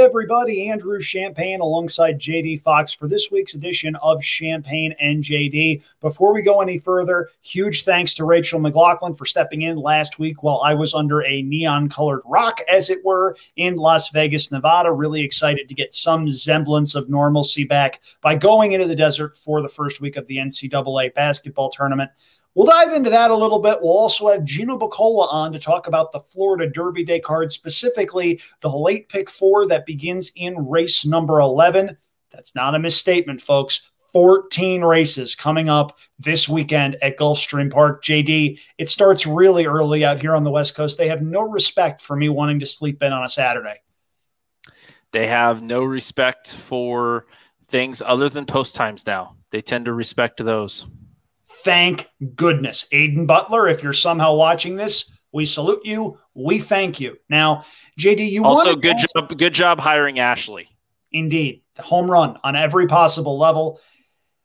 Everybody. Andrew Champagne alongside JD Fox for this week's edition of Champagne and JD. Before we go any further, huge thanks to Rachel McLaughlin for stepping in last week while I was under a neon colored rock, as it were, in Las Vegas, Nevada. Really excited to get some semblance of normalcy back by going into the desert for the first week of the NCAA basketball tournament. We'll dive into that a little bit. We'll also have Gino Buccola on to talk about the Florida Derby Day card, specifically the late pick four that begins in race number 11. That's not a misstatement, folks. 14 races coming up this weekend at Gulfstream Park. JD, it starts really early out here on the West Coast. They have no respect for me wanting to sleep in on a Saturday. They have no respect for things other than post times now. They tend to respect those. Thank goodness. Aiden Butler, if you're somehow watching this, we salute you. We thank you. Now, JD, you also good ask- job. Good job hiring Ashley. Indeed, home run on every possible level.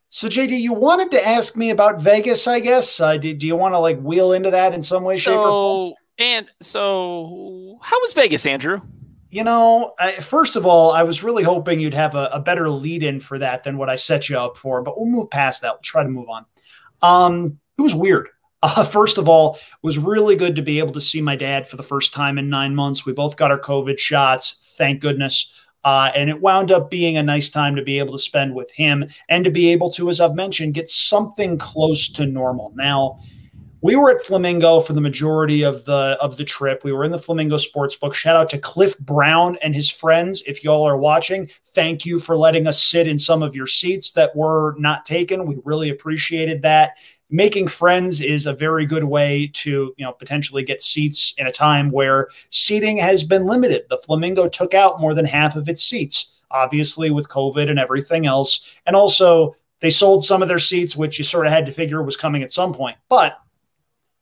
So, JD, you wanted to ask me about Vegas, I guess. Uh, do, do you want to like wheel into that in some way, so, shape, or form? And so, how was Vegas, Andrew? You know, I, first of all, I was really hoping you'd have a, a better lead in for that than what I set you up for, but we'll move past that. We'll try to move on. Um, it was weird. Uh, first of all, was really good to be able to see my dad for the first time in nine months. We both got our COVID shots, thank goodness. Uh, and it wound up being a nice time to be able to spend with him and to be able to, as I've mentioned, get something close to normal. Now, we were at Flamingo for the majority of the of the trip. We were in the Flamingo Sportsbook. Shout out to Cliff Brown and his friends. If y'all are watching, thank you for letting us sit in some of your seats that were not taken. We really appreciated that. Making friends is a very good way to, you know, potentially get seats in a time where seating has been limited. The Flamingo took out more than half of its seats, obviously with COVID and everything else. And also they sold some of their seats, which you sort of had to figure was coming at some point. But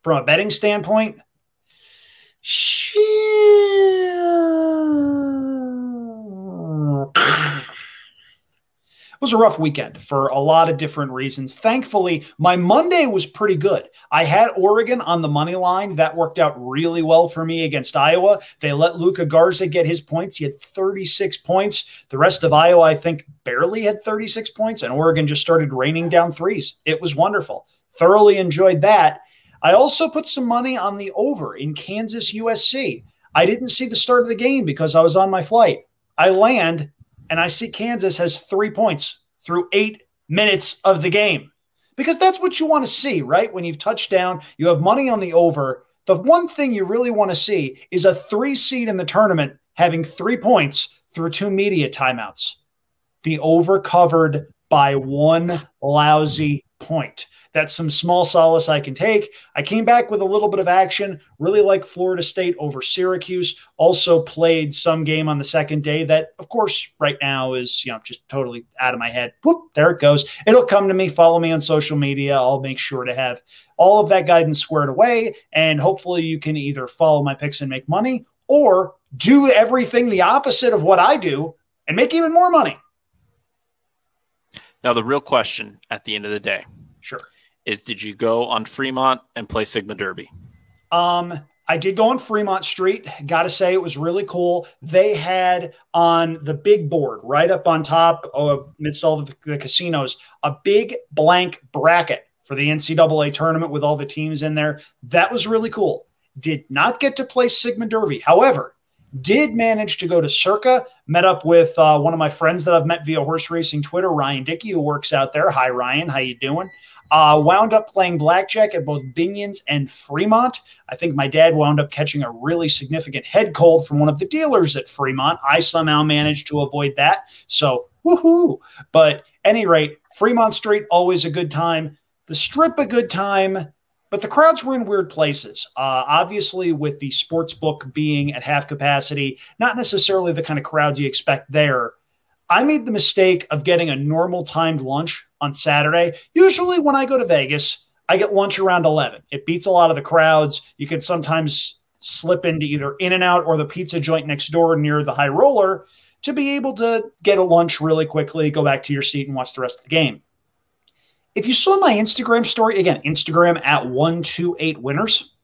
from a betting standpoint, she it was a rough weekend for a lot of different reasons. Thankfully, my Monday was pretty good. I had Oregon on the money line. That worked out really well for me against Iowa. They let Luka Garza get his points. He had 36 points. The rest of Iowa, I think, barely had 36 points, and Oregon just started raining down threes. It was wonderful. Thoroughly enjoyed that. I also put some money on the over in Kansas USC. I didn't see the start of the game because I was on my flight. I land and I see Kansas has three points through eight minutes of the game because that's what you want to see, right? When you've touched down, you have money on the over. The one thing you really want to see is a three seed in the tournament having three points through two media timeouts. The over covered by one lousy point. That's some small solace I can take. I came back with a little bit of action. Really like Florida State over Syracuse. Also played some game on the second day that, of course, right now is you know just totally out of my head. Whoop, there it goes. It'll come to me. Follow me on social media. I'll make sure to have all of that guidance squared away, and hopefully you can either follow my picks and make money, or do everything the opposite of what I do and make even more money. Now, the real question at the end of the day. Sure is did you go on Fremont and play Sigma Derby? Um, I did go on Fremont Street. Got to say, it was really cool. They had on the big board, right up on top, amidst all the, the casinos, a big blank bracket for the NCAA tournament with all the teams in there. That was really cool. Did not get to play Sigma Derby. However, did manage to go to Circa, met up with uh, one of my friends that I've met via horse racing Twitter, Ryan Dickey, who works out there. Hi, Ryan. How you doing? Uh, wound up playing blackjack at both Binions and Fremont. I think my dad wound up catching a really significant head cold from one of the dealers at Fremont. I somehow managed to avoid that. So, woohoo. But any rate, Fremont Street, always a good time. The Strip, a good time. But the crowds were in weird places. Uh, obviously, with the sports book being at half capacity, not necessarily the kind of crowds you expect there. I made the mistake of getting a normal timed lunch on Saturday. Usually, when I go to Vegas, I get lunch around 11. It beats a lot of the crowds. You can sometimes slip into either In and Out or the pizza joint next door near the high roller to be able to get a lunch really quickly, go back to your seat, and watch the rest of the game. If you saw my Instagram story, again, Instagram at 128 winners,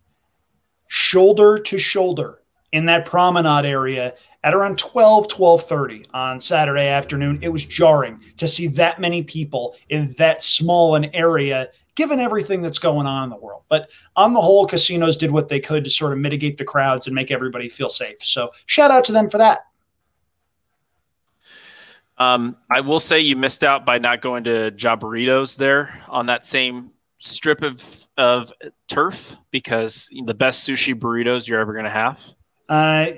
shoulder to shoulder, in that promenade area at around 12 12.30 on saturday afternoon. It was jarring to see that many people in that small an area given everything that's going on in the world. But on the whole casinos did what they could to sort of mitigate the crowds and make everybody feel safe. So shout out to them for that. Um, I will say you missed out by not going to Jaburritos there on that same strip of of turf because the best sushi burritos you're ever going to have. Uh,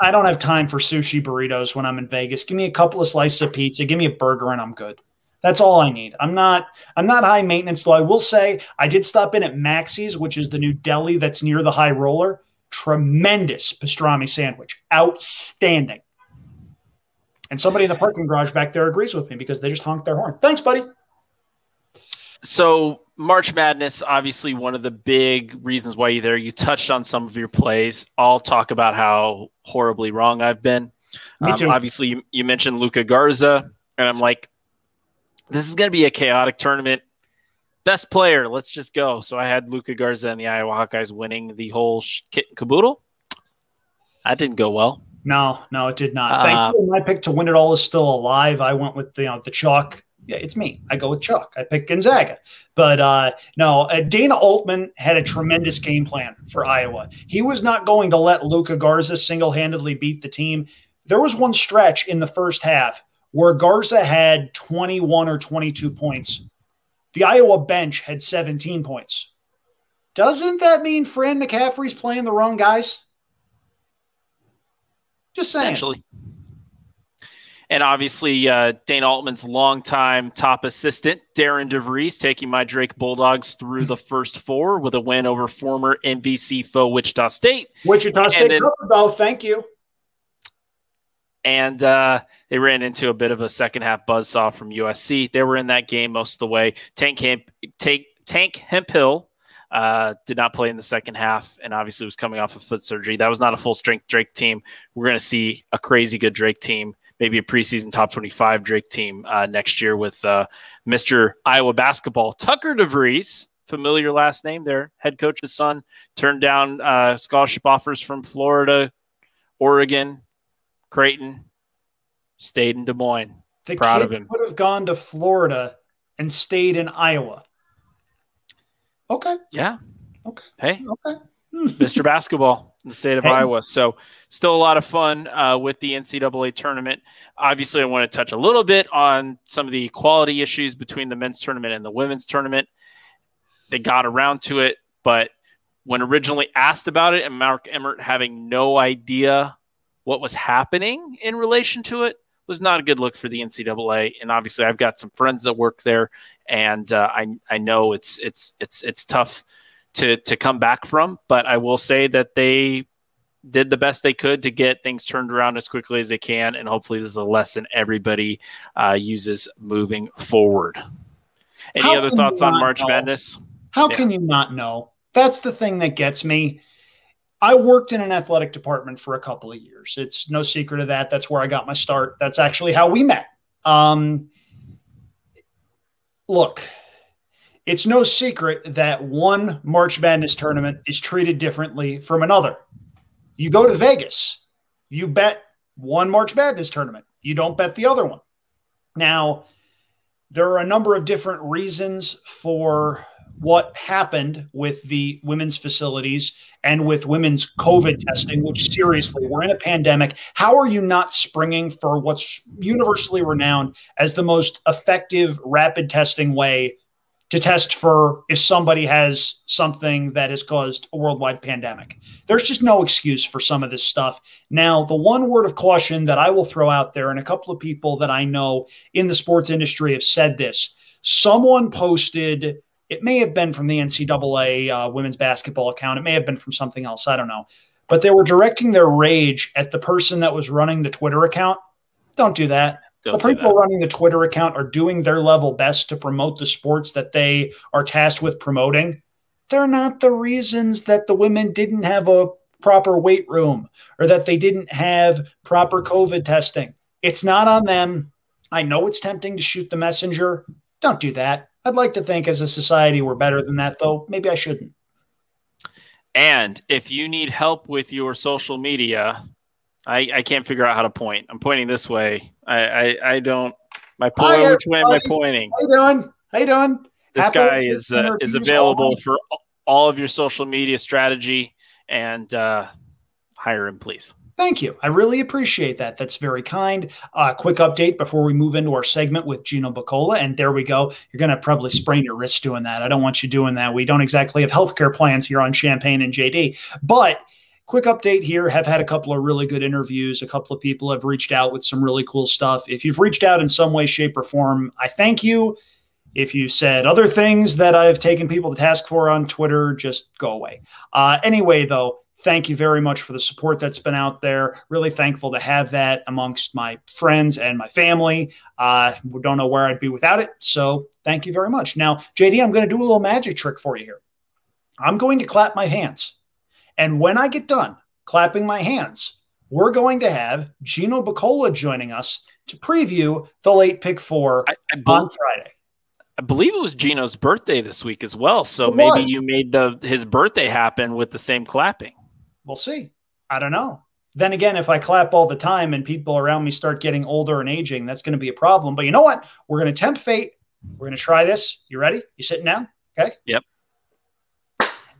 I don't have time for sushi burritos when I'm in Vegas. Give me a couple of slices of pizza, give me a burger, and I'm good. That's all I need. I'm not I'm not high maintenance though. I will say I did stop in at Maxie's, which is the new deli that's near the High Roller. Tremendous pastrami sandwich, outstanding. And somebody in the parking garage back there agrees with me because they just honked their horn. Thanks, buddy. So March Madness, obviously one of the big reasons why you're there. You touched on some of your plays. I'll talk about how horribly wrong I've been. Me too. Um, obviously, you, you mentioned Luka Garza, and I'm like, this is going to be a chaotic tournament. Best player, let's just go. So I had Luka Garza and the Iowa Hawkeyes winning the whole kit and caboodle. That didn't go well. No, no, it did not. Thank uh, you. My pick to win it all is still alive. I went with the, you know, the chalk. Yeah, it's me. I go with Chuck. I pick Gonzaga. But uh, no, uh, Dana Altman had a tremendous game plan for Iowa. He was not going to let Luka Garza single handedly beat the team. There was one stretch in the first half where Garza had 21 or 22 points. The Iowa bench had 17 points. Doesn't that mean Fran McCaffery's playing the wrong guys? Just saying. Actually. And obviously, uh, Dana Altman's longtime top assistant, Darian DeVries, taking my Drake Bulldogs through the first four with a win over former MVC foe Wichita State. Wichita State then, covered, though. Thank you. And uh, they ran into a bit of a second half buzzsaw from USC. They were in that game most of the way. Tank Hemp, Tank, Tank Hemphill uh, did not play in the second half, and obviously was coming off of foot surgery. That was not a full strength Drake team. We're going to see a crazy good Drake team, maybe a preseason top 25 Drake team uh, next year with uh, Mr. Iowa basketball. Tucker DeVries, familiar last name there, head coach's son, turned down uh, scholarship offers from Florida, Oregon, Creighton, stayed in Des Moines. The Proud kid of him. would have gone to Florida and stayed in Iowa. Okay. Yeah. Okay. Hey. Okay. Mr. Basketball in the state of hey. Iowa. So, still a lot of fun uh, with the NCAA tournament. Obviously, I want to touch a little bit on some of the quality issues between the men's tournament and the women's tournament. They got around to it, but when originally asked about it, and Mark Emmert having no idea what was happening in relation to it, was not a good look for the NCAA. And obviously, I've got some friends that work there, and uh, I I know it's it's it's it's tough to to come back from. But I will say that they did the best they could to get things turned around as quickly as they can, and hopefully, this is a lesson everybody uh, uses moving forward. Any How other thoughts on March know? Madness? How yeah. can you not know? That's the thing that gets me. I worked in an athletic department for a couple of years. It's no secret of that. That's where I got my start. That's actually how we met. Um, look, it's no secret that one March Madness tournament is treated differently from another. You go to Vegas, you bet one March Madness tournament, you don't bet the other one. Now, there are a number of different reasons for what happened with the women's facilities and with women's COVID testing, which seriously, we're in a pandemic. How are you not springing for what's universally renowned as the most effective rapid testing way to test for if somebody has something that has caused a worldwide pandemic? There's just no excuse for some of this stuff. Now, the one word of caution that I will throw out there, and a couple of people that I know in the sports industry have said this. Someone posted it may have been from the NCAA uh, women's basketball account. It may have been from something else. I don't know. But they were directing their rage at the person that was running the Twitter account. Don't do that. The people running the Twitter account are doing their level best to promote the sports that they are tasked with promoting. They're not the reasons that the women didn't have a proper weight room or that they didn't have proper COVID testing. It's not on them. I know it's tempting to shoot the messenger. Don't do that. I'd like to think as a society we're better than that, though. Maybe I shouldn't. And if you need help with your social media, I, I can't figure out how to point. I'm pointing this way. I, I, I don't. My point. Which way am I pointing? How you doing? How you doing? This guy is uh, is available for all of your social media strategy and uh, hire him, please. Thank you. I really appreciate that. That's very kind. Uh, quick update before we move into our segment with Gino Buccola. And there we go. You're going to probably sprain your wrist doing that. I don't want you doing that. We don't exactly have healthcare plans here on Champagne and JD. But quick update here have had a couple of really good interviews. A couple of people have reached out with some really cool stuff. If you've reached out in some way, shape, or form, I thank you. If you said other things that I've taken people to task for on Twitter, just go away. Uh, anyway, though, thank you very much for the support that's been out there. Really thankful to have that amongst my friends and my family. Uh, don't know where I'd be without it. So thank you very much. Now, JD, I'm going to do a little magic trick for you here. I'm going to clap my hands. And when I get done clapping my hands, we're going to have Gino Buccola joining us to preview the late pick four I, I on Friday. I believe it was Gino's birthday this week as well. So it maybe was. you made the his birthday happen with the same clapping. We'll see. I don't know. Then again, if I clap all the time and people around me start getting older and aging, that's going to be a problem. But you know what? We're going to tempt fate. We're going to try this. You ready? You sitting down? Okay. Yep.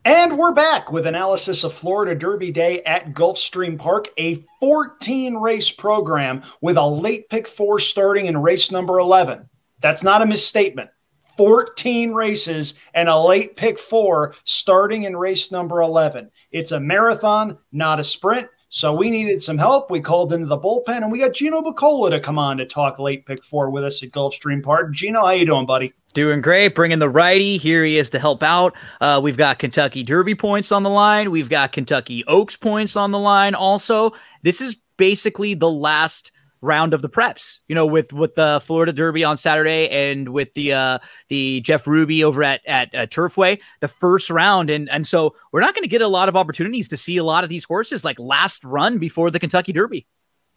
And we're back with analysis of Florida Derby Day at Gulfstream Park, a 14 race program with a late pick four starting in race number 11. That's not a misstatement. 14 races and a late pick four starting in race number 11. It's a marathon, not a sprint. So we needed some help. We called into the bullpen and we got Gino Buccola to come on to talk late pick four with us at Gulfstream Park. Gino, how you doing, buddy? Doing great. Bringing the righty. Here he is to help out. Uh, we've got Kentucky Derby points on the line. We've got Kentucky Oaks points on the line also. This is basically the last – round of the preps. You know, with with the Florida Derby on Saturday and with the uh the Jeff Ruby over at at uh, Turfway, the first round, and and so we're not going to get a lot of opportunities to see a lot of these horses like last run before the Kentucky Derby.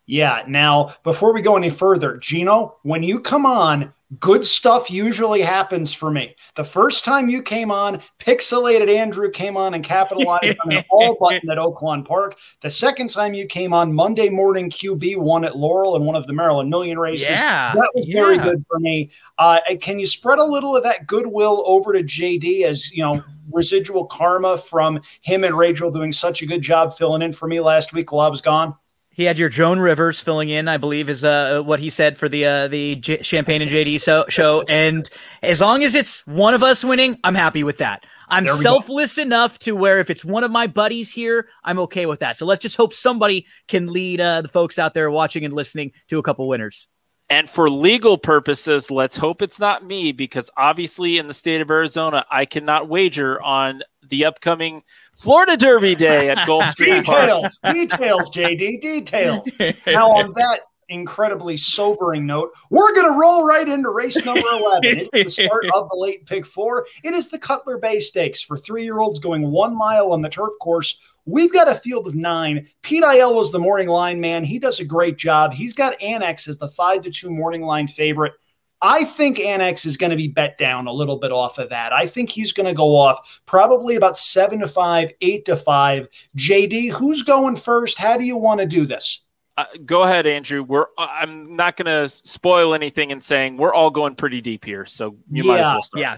Yeah. Now, before we go any further, Gino, when you come on, good stuff usually happens for me. The first time you came on, Pixelated Andrew came on and capitalized on an all button at Oaklawn Park. The second time you came on, Monday morning QB won at Laurel in one of the Maryland Million races. Yeah, that was yeah. very good for me. Uh, can you spread a little of that goodwill over to JD as you know? Residual karma from him and Rachel doing such a good job filling in for me last week while I was gone. He had your Joan Rivers filling in, I believe, is uh, what he said for the uh, the J- Champagne and JD so- show. And as long as it's one of us winning, I'm happy with that. I'm selfless go. enough to where if it's one of my buddies here, I'm okay with that. So let's just hope somebody can lead uh, the folks out there watching and listening to a couple winners. And for legal purposes, let's hope it's not me because obviously in the state of Arizona, I cannot wager on the upcoming Florida Derby Day at Gulfstream details, Park. details, JD, details. Now, on that incredibly sobering note, we're going to roll right into race number 11. It's the start of the late pick four. It is the Cutler Bay Stakes for three year olds going one mile on the turf course. We've got a field of nine. Pete Aiello was the morning line man. He does a great job. He's got Annex as the five to two morning line favorite. I think Annex is going to be bet down a little bit off of that. I think he's going to go off probably about seven to five, eight to five. JD, who's going first? How do you want to do this? Uh, go ahead, Andrew. We're uh, I'm not going to spoil anything in saying we're all going pretty deep here, so you yeah, might as well start. Yeah.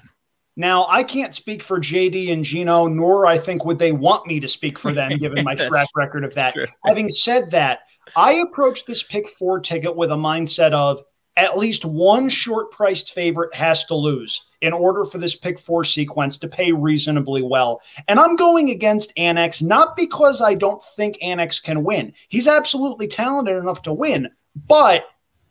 Now, I can't speak for JD and Gino, nor I think would they want me to speak for them, given my track record of that. Having said that, I approached this pick four ticket with a mindset of at least one short priced favorite has to lose in order for this pick four sequence to pay reasonably well. And I'm going against Annex not because I don't think Annex can win. He's absolutely talented enough to win, but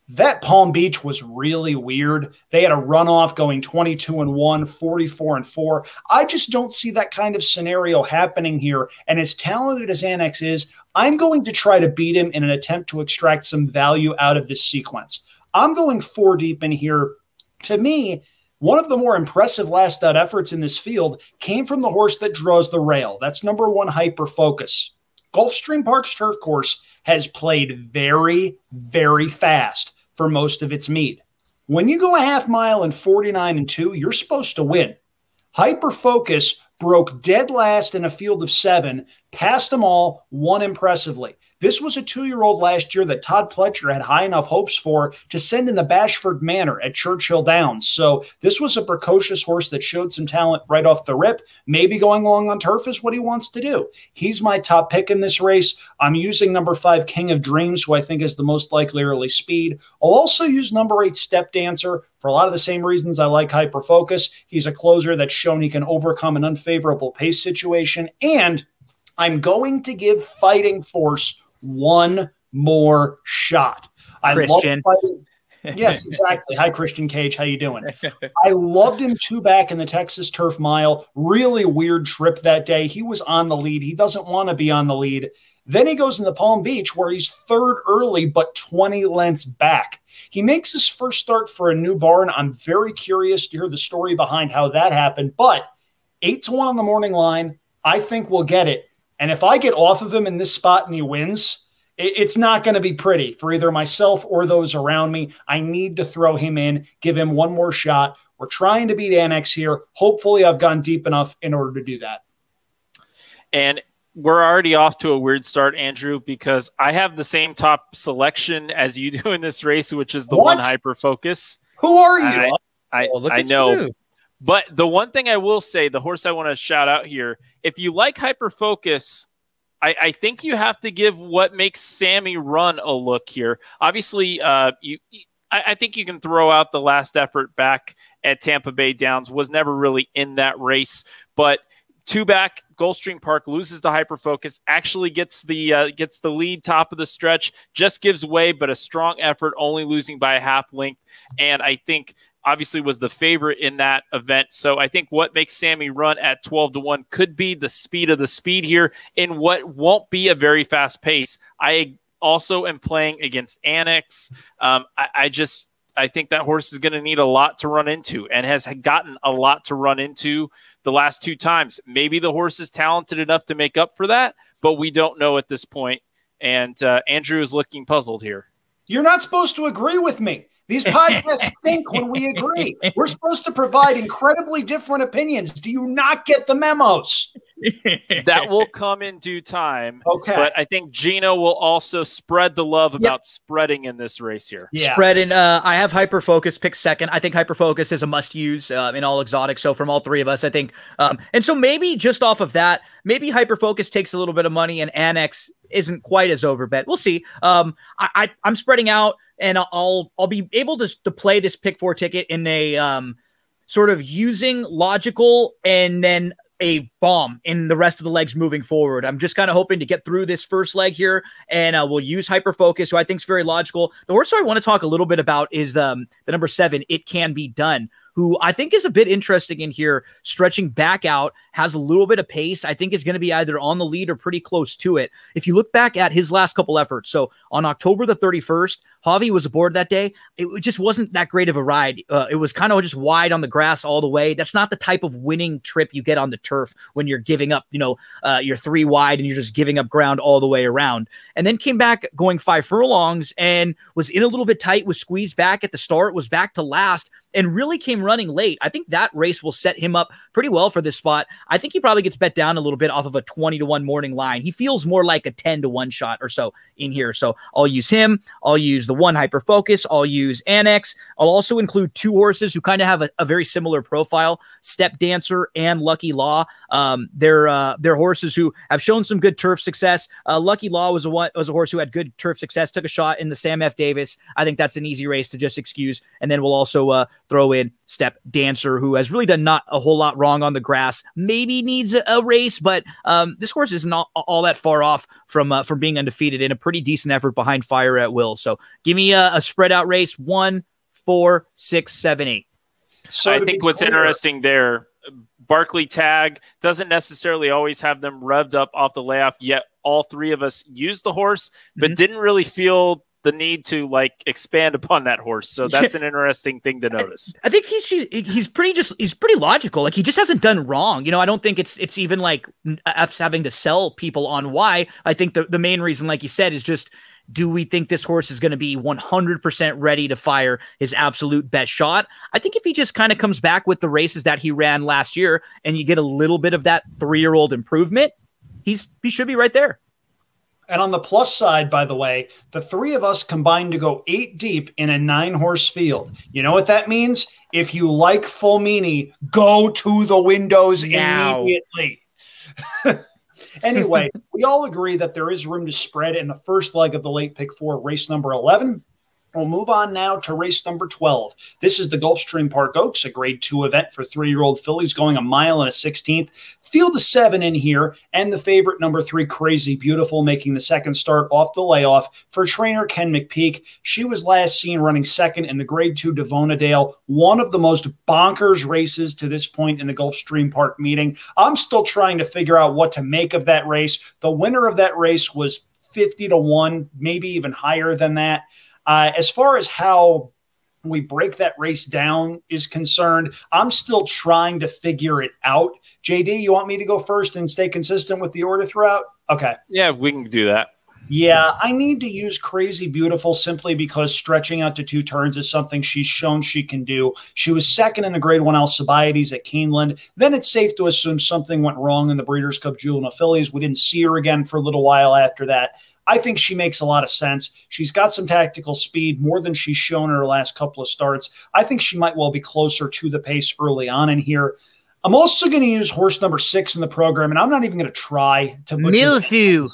that Palm Beach was really weird. They had a runoff going 22 and 1, 44 and 4. I just don't see that kind of scenario happening here. And as talented as Annex is, I'm going to try to beat him in an attempt to extract some value out of this sequence. I'm going four deep in here. To me, one of the more impressive last out efforts in this field came from the horse that draws the rail. That's number one, Hyper Focus. Gulfstream Park's turf course has played very, very fast for most of its meet. When you go a half mile in 49 and 2, you're supposed to win. Hyper Focus broke dead last in a field of seven, passed them all, won impressively. This was a two year old last year that Todd Pletcher had high enough hopes for to send in the Bashford Manor at Churchill Downs. So this was a precocious horse that showed some talent right off the rip. Maybe going long on turf is what he wants to do. He's my top pick in this race. I'm using number five, King of Dreams, who I think is the most likely early speed. I'll also use number eight, Step Dancer, for a lot of the same reasons I like Hyperfocus. He's a closer that's shown he can overcome an unfavorable pace situation. And I'm going to give Fighting Force one more shot. Christian. I fighting. yes, exactly. Hi, Christian Cage. How you doing? I loved him two back in the Texas Turf Mile. Really weird trip that day. He was on the lead. He doesn't want to be on the lead. Then he goes in the Palm Beach where he's third early, but 20 lengths back. He makes his first start for a new barn. I'm very curious to hear the story behind how that happened. But eight to one on the morning line, I think we'll get it. And if I get off of him in this spot and he wins, it's not going to be pretty for either myself or those around me. I need to throw him in, give him one more shot. We're trying to beat Annex here. Hopefully, I've gone deep enough in order to do that. And we're already off to a weird start, Andrew, because I have the same top selection as you do in this race, which is the what? one hyper focus. Who are you? I, I, oh, I know. You. But the one thing I will say, the horse I want to shout out here, if you like hyper focus, I, I, think you have to give what makes Sammy run a look here. Obviously, uh, you, I, I, think you can throw out the last effort back at Tampa Bay Downs. Was never really in that race, but two back Gulfstream Park loses the hyper focus. Actually gets the uh, gets the lead top of the stretch. Just gives way, but a strong effort, only losing by a half length. And I think obviously was the favorite in that event. So I think what makes Sammy run at 12 to 1 could be the speed of the speed here in what won't be a very fast pace. I also am playing against Annex. Um, I, I just I think that horse is going to need a lot to run into and has gotten a lot to run into the last two times. Maybe the horse is talented enough to make up for that, but we don't know at this point. And uh, Andrew is looking puzzled here. You're not supposed to agree with me. These podcasts stink when we agree. We're supposed to provide incredibly different opinions. Do you not get the memos? that will come in due time. Okay. But I think Gino will also spread the love about spreading in this race here. Yeah. Spreading. Uh, I have Hyperfocus pick second. I think Hyperfocus is a must use uh, in all exotics. So from all three of us, I think. Um, and so maybe just off of that, maybe Hyperfocus takes a little bit of money and Annex isn't quite as overbet. We'll see. Um, I, I I'm spreading out and I'll I'll be able to to play this pick four ticket in a um sort of using logical and then a bomb in the rest of the legs moving forward. I'm just kind of hoping to get through this first leg here, and uh, we'll use hyper focus, who I think is very logical. The horse I want to talk a little bit about is um, the number seven. It can be done who I think is a bit interesting in here, stretching back out, has a little bit of pace. I think is going to be either on the lead or pretty close to it. If you look back at his last couple efforts, so on October the 31st, Javi was aboard that day. It just wasn't that great of a ride. Uh, it was kind of just wide on the grass all the way. That's not the type of winning trip you get on the turf when you're giving up, you know, uh, you're three wide and you're just giving up ground all the way around. And then came back going five furlongs and was in a little bit tight, was squeezed back at the start, was back to last, and really came running late. I think that race will set him up pretty well for this spot. I think he probably gets bet down a little bit off of a 20 to 1 morning line. He feels more like a 10 to 1 shot or so in here. So I'll use him. I'll use the one hyper focus. I'll use Annex. I'll also include two horses who kind of have a, a, very similar profile Step Dancer and Lucky Law. Um, they're, uh, they're horses who have shown some good turf success. Uh, Lucky Law was a, was a horse who had good turf success, took a shot in the Sam F. Davis. I think that's an easy race to just excuse. And then we'll also uh, throw in Step Dancer, who has really done not a whole lot wrong on the grass. Maybe needs a, a race, but um, this horse is not all that far off from uh, from being undefeated in a pretty decent effort behind Fire at Will. So give me a, a spread out race one, four, six, seven, eight. So I think what's clear, interesting there, Barclay Tagg doesn't necessarily always have them revved up off the layoff. Yet all three of us used the horse, but mm-hmm. didn't really feel the need to like expand upon that horse. So that's an interesting thing to notice. I, I think he's he's pretty just he's pretty logical. Like he just hasn't done wrong. You know, I don't think it's it's even like us having to sell people on why. I think the the main reason, like you said, is just Do we think this horse is going to be 100% ready to fire his absolute best shot? I think if he just kind of comes back with the races that he ran last year and you get a little bit of that three year old improvement, he's he should be right there. And on the plus side, by the way, the three of us combined to go eight deep in a nine horse field. You know what that means? If you like Fulmini, go to the windows now. immediately. anyway, we all agree that there is room to spread in the first leg of the late pick four, race number 11. We'll move on now to race number 12. This is the Gulfstream Park Oaks, a grade two event for three year old fillies going a mile and a 16th. Field of seven in here, and the favorite number three, Crazy Beautiful, making the second start off the layoff for trainer Ken McPeek. She was last seen running second in the grade two Davona Dale, one of the most bonkers races to this point in the Gulfstream Park meeting. I'm still trying to figure out what to make of that race. The winner of that race was 50 to 1, maybe even higher than that. Uh, as far as how we break that race down is concerned, I'm still trying to figure it out. JD, you want me to go first and stay consistent with the order throughout? Okay. Yeah, we can do that. Yeah, I need to use Crazy Beautiful simply because stretching out to two turns is something she's shown she can do. She was second in the Grade 1 Alcibiades at Keeneland. Then it's safe to assume something went wrong in the Breeders' Cup Juvenile Fillies. We didn't see her again for a little while after that. I think she makes a lot of sense. She's got some tactical speed, more than she's shown in her last couple of starts. I think she might well be closer to the pace early on in here. I'm also going to use horse number six in the program, and I'm not even going to try to. Mildew.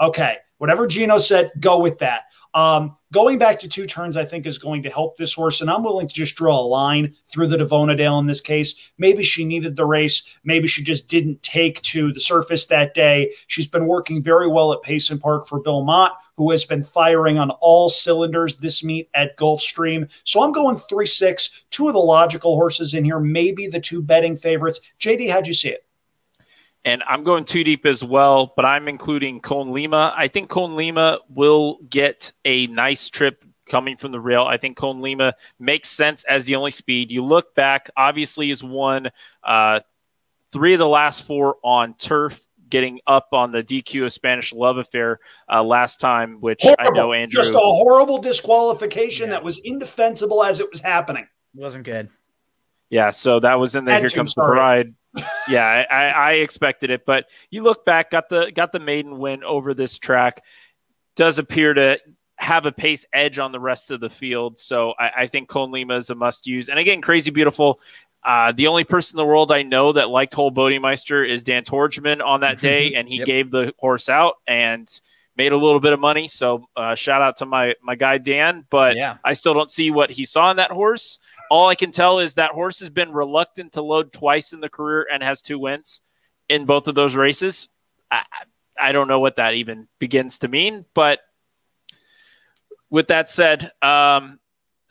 Okay, whatever Gino said, go with that. Um, going back to two turns, I think, is going to help this horse. And I'm willing to just draw a line through the Davona Dale in this case. Maybe she needed the race. Maybe she just didn't take to the surface that day. She's been working very well at Payson Park for Bill Mott, who has been firing on all cylinders this meet at Gulfstream. So I'm going 3 6, two of the logical horses in here, maybe the two betting favorites. JD, how'd you see it? And I'm going too deep as well, but I'm including Cone Lima. I think Cone Lima will get a nice trip coming from the rail. I think Cone Lima makes sense as the only speed. You look back, obviously, has won uh, three of the last four on turf getting up on the DQ of Spanish Love Affair uh, last time, which horrible. I know Andrew. Just a horrible disqualification yeah. that was indefensible as it was happening. It wasn't good. Yeah, so that was in the Here Comes the Bride yeah, I, I expected it, but you look back, got the got the maiden win over this track. Does appear to have a pace edge on the rest of the field, so I, I think Cone Lima is a must use. And again, crazy beautiful. Uh, the only person in the world I know that liked Hole Bodemeister is Dan Torgman on that day, and he yep. gave the horse out and made a little bit of money. So uh, shout out to my my guy Dan, but yeah. I still don't see what he saw in that horse all I can tell is that horse has been reluctant to load twice in the career and has two wins in both of those races. I, I don't know what that even begins to mean, but with that said, um,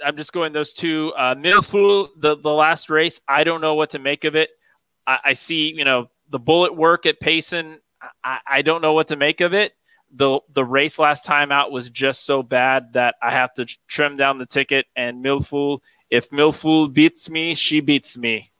I'm just going those two. Uh, the the last race, I don't know what to make of it. I, I see, you know, the bullet work at Payson. I, I don't know what to make of it. The the race last time out was just so bad that I have to trim down the ticket. And Millefleur if Millefleur beats me, she beats me.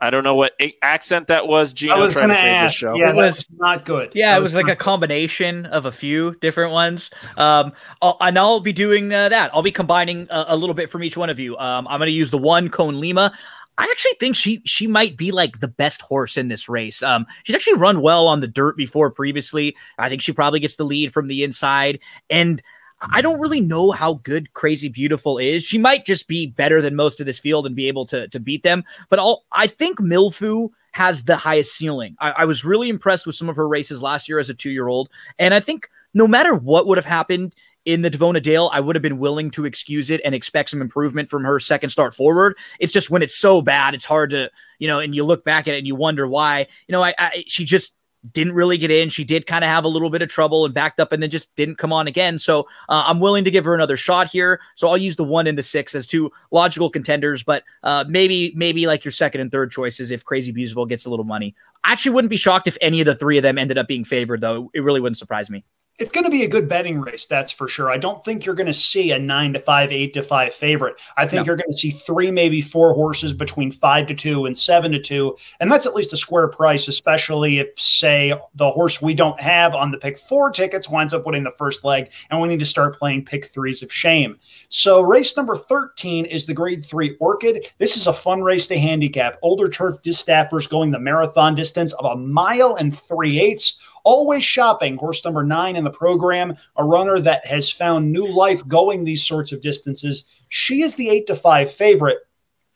I don't know what accent that was. Gino I was trying to save ask. the show. Yeah, it was not good. Yeah, it was, was like a combination of a few different ones. Um, I'll, and I'll be doing uh, that. I'll be combining a, a, little bit from each one of you. Um, I'm going to use the one Cone Lima. I actually think she she might be like the best horse in this race. Um, she's actually run well on the dirt before previously. I think she probably gets the lead from the inside and. I don't really know how good Crazy Beautiful is. She might just be better than most of this field and be able to, to beat them. But I'll, I think Milfu has the highest ceiling. I, I was really impressed with some of her races last year as a two year old. And I think no matter what would have happened in the Davona Dale, I would have been willing to excuse it and expect some improvement from her second start forward. It's just when it's so bad, it's hard to, you know, and you look back at it and you wonder why, you know, I, I she just didn't really get in. She did kind of have a little bit of trouble and backed up and then just didn't come on again. So uh, I'm willing to give her another shot here. So I'll use the one and the six as two logical contenders, but uh, maybe maybe like your second and third choices if Crazy Beautiful gets a little money. I actually wouldn't be shocked if any of the three of them ended up being favored, though. It really wouldn't surprise me. It's going to be a good betting race, that's for sure. I don't think you're going to see a nine to five, eight to five favorite. I think no. you're going to see three, maybe four horses between five to two and seven to two. And that's at least a square price, especially if, say, the horse we don't have on the pick four tickets winds up winning the first leg, and we need to start playing pick threes of shame. So, race number 13 is the grade three Orchid. This is a fun race to handicap. Older turf distaffers going the marathon distance of a mile and three eighths. Always Shopping, horse number nine in the program, a runner that has found new life going these sorts of distances. She is the eight to five favorite.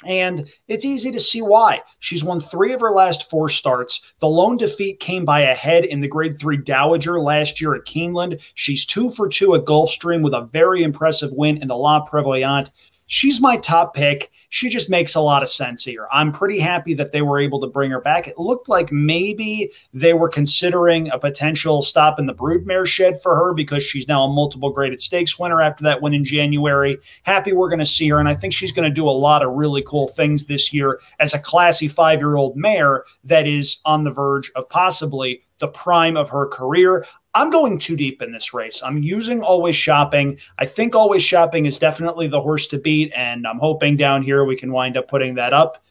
And it's easy to see why. She's won three of her last four starts. The lone defeat came by a head in the grade three Dowager last year at Keeneland. She's two for two at Gulfstream with a very impressive win in the La Prevoyante. She's my top pick. She just makes a lot of sense here. I'm pretty happy that they were able to bring her back. It looked like maybe they were considering a potential stop in the broodmare shed for her because she's now a multiple graded stakes winner after that win in January. Happy we're going to see her. And I think she's going to do a lot of really cool things this year as a classy five year old mare that is on the verge of possibly the prime of her career. I'm going too deep in this race. I'm using Always Shopping. I think Always Shopping is definitely the horse to beat, and I'm hoping down here we can wind up putting that up.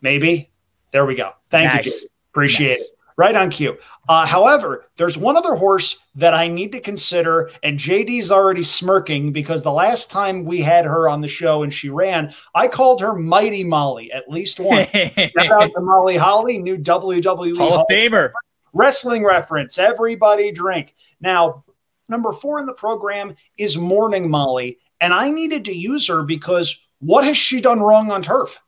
Maybe. There we go. Thank nice. you. Appreciate nice. it. Right on cue. Uh, however, there's one other horse that I need to consider, and JD's already smirking because the last time we had her on the show and she ran, I called her Mighty Molly at least once. Shout out to Molly Holly, new WWE Hall of Famer. Wrestling reference. Everybody drink. Now, number four in the program is Morning Molly. And I needed to use her because what has she done wrong on turf?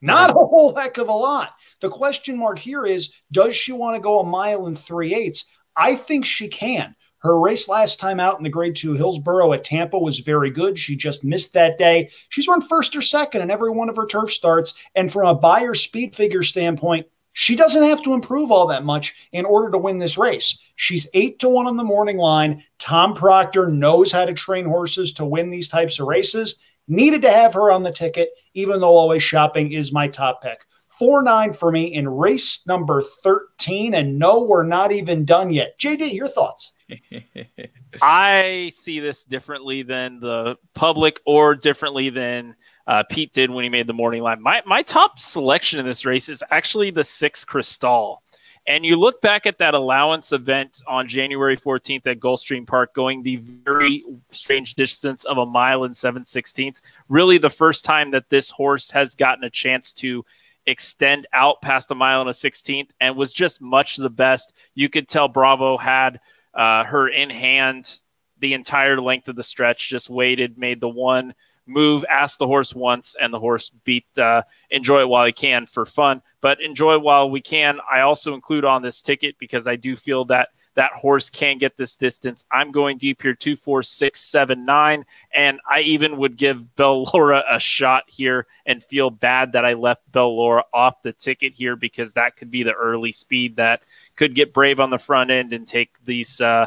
Not a whole heck of a lot. The question mark here is does she want to go a mile and three eighths? I think she can. Her race last time out in the grade two Hillsborough at Tampa was very good. She just missed that day. She's run first or second in every one of her turf starts. And from a Beyer speed figure standpoint, she doesn't have to improve all that much in order to win this race. She's eight to one on the morning line. Tom Proctor knows how to train horses to win these types of races. Needed to have her on the ticket, even though always shopping is my top pick. 4 9 for me in race number 13. And no, we're not even done yet. JD, your thoughts? I see this differently than the public or differently than uh, Pete did when he made the morning line. My my top selection in this race is actually the six Cristal. And you look back at that allowance event on January 14th at Gulfstream Park, going the very strange distance of a mile and seven sixteenths. Really, the first time that this horse has gotten a chance to extend out past a mile and a sixteenth, and was just much the best. You could tell Bravo had uh, her in hand the entire length of the stretch. Just waited, made the one move, ask the horse once, and the horse beat. Uh, enjoy it while he can for fun, but enjoy it while we can. I also include on this ticket because I do feel that that horse can get this distance. I'm going deep here, two, four, six, seven, nine, and I even would give Bell Laura a shot here and feel bad that I left Bell Laura off the ticket here because that could be the early speed that could get brave on the front end and take these. Uh,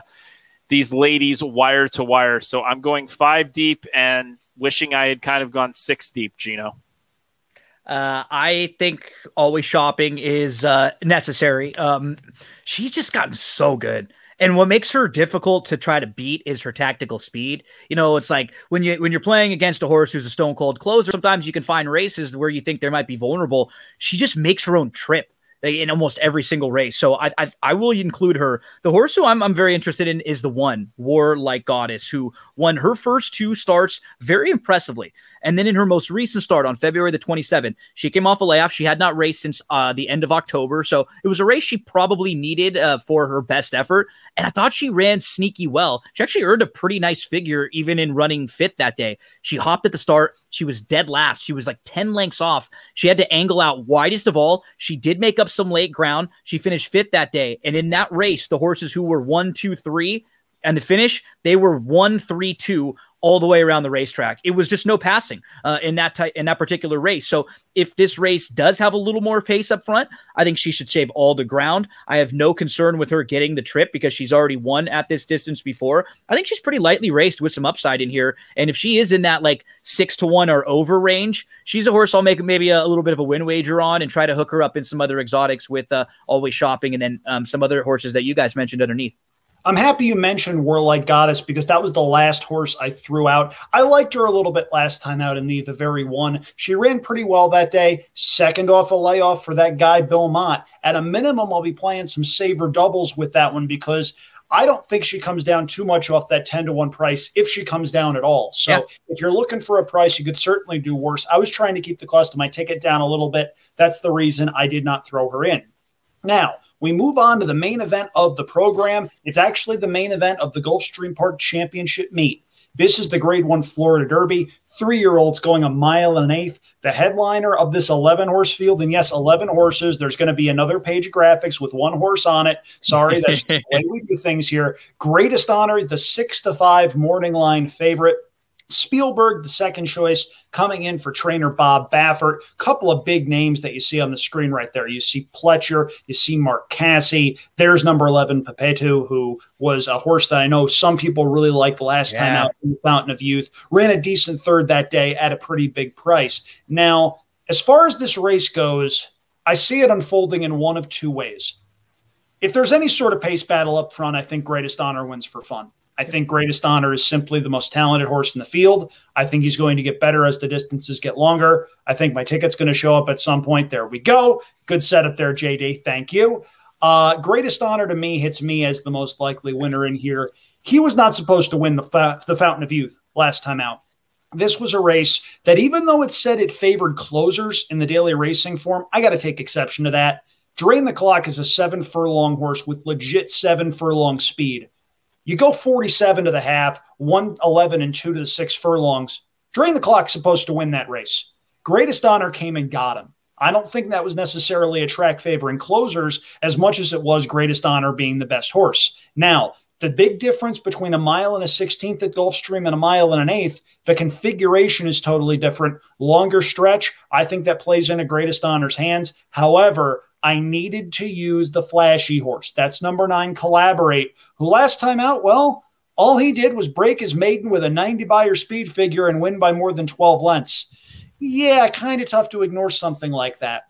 these ladies wire to wire. So I'm going five deep and wishing I had kind of gone six deep, Gino. Uh, I think always shopping is uh, necessary. Um, she's just gotten so good. And what makes her difficult to try to beat is her tactical speed. You know, it's like when you when you're playing against a horse who's a stone cold closer, sometimes you can find races where you think they might be vulnerable. She just makes her own trip in almost every single race. So I, I, I will include her. The horse who I'm I'm very interested in is the one Warlike Goddess who won her first two starts very impressively. And then in her most recent start on February the 27th, she came off a layoff. She had not raced since uh, the end of October. So it was a race she probably needed uh, for her best effort. And I thought she ran sneaky well. She actually earned a pretty nice figure even in running fifth that day. She hopped at the start. She was dead last. She was like 10 lengths off. She had to angle out widest of all. She did make up some late ground. She finished fifth that day. And in that race, the horses who were one, two, three, and the finish, they were one, three, two all the way around the racetrack. It was just no passing uh, in that type in that particular race. So if this race does have a little more pace up front, I think she should save all the ground. I have no concern with her getting the trip because she's already won at this distance before. I think she's pretty lightly raced with some upside in here. And if she is in that like six to one or over range, she's a horse I'll make maybe a, a little bit of a win wager on and try to hook her up in some other exotics with uh, always shopping and then um, some other horses that you guys mentioned underneath. I'm happy you mentioned Warlike Goddess because that was the last horse I threw out. I liked her a little bit last time out in the the very one. She ran pretty well that day. Second off a layoff for that guy Bill Mott. At a minimum, I'll be playing some saver doubles with that one because I don't think she comes down too much off that 10 to 1 price if she comes down at all. So yeah. if you're looking for a price, you could certainly do worse. I was trying to keep the cost of my ticket down a little bit. That's the reason I did not throw her in. Now, we move on to the main event of the program. It's actually the main event of the Gulfstream Park Championship meet. This is the Grade One Florida Derby. Three year olds going a mile and an eighth. The headliner of this 11 horse field, and yes, 11 horses. There's going to be another page of graphics with one horse on it. Sorry, that's the way we do things here. Greatest honor, the six to five morning line favorite. Spielberg, the second choice, coming in for trainer Bob Baffert. Couple of big names that you see on the screen right there. You see Pletcher, you see Mark Casse. There's number 11, Papetu, who was a horse that I know some people really liked last yeah. time out in the Fountain of Youth. Ran a decent third that day at a pretty big price. Now, as far as this race goes, I see it unfolding in one of two ways. If there's any sort of pace battle up front, I think Greatest Honor wins for fun. I think Greatest Honor is simply the most talented horse in the field. I think he's going to get better as the distances get longer. I think my ticket's going to show up at some point. There we go. Good setup there, JD. Thank you. Uh, Greatest Honor to me hits me as the most likely winner in here. He was not supposed to win the, the Fountain of Youth last time out. This was a race that, even though it said it favored closers in the daily racing form, I got to take exception to that. Drain the Clock is a seven furlong horse with legit seven furlong speed. You go 47 to the half, 111 and 2 to the 6 furlongs. Drain the Clock's supposed to win that race. Greatest Honor came and got him. I don't think that was necessarily a track favoring closers as much as it was Greatest Honor being the best horse. Now, the big difference between a mile and a 16th at Gulfstream and a mile and an eighth, the configuration is totally different. Longer stretch, I think that plays into Greatest Honor's hands. However, I needed to use the flashy horse. That's number nine, Collaborate, who last time out, well, all he did was break his maiden with a 90 Beyer speed figure and win by more than 12 lengths. Yeah, kind of tough to ignore something like that.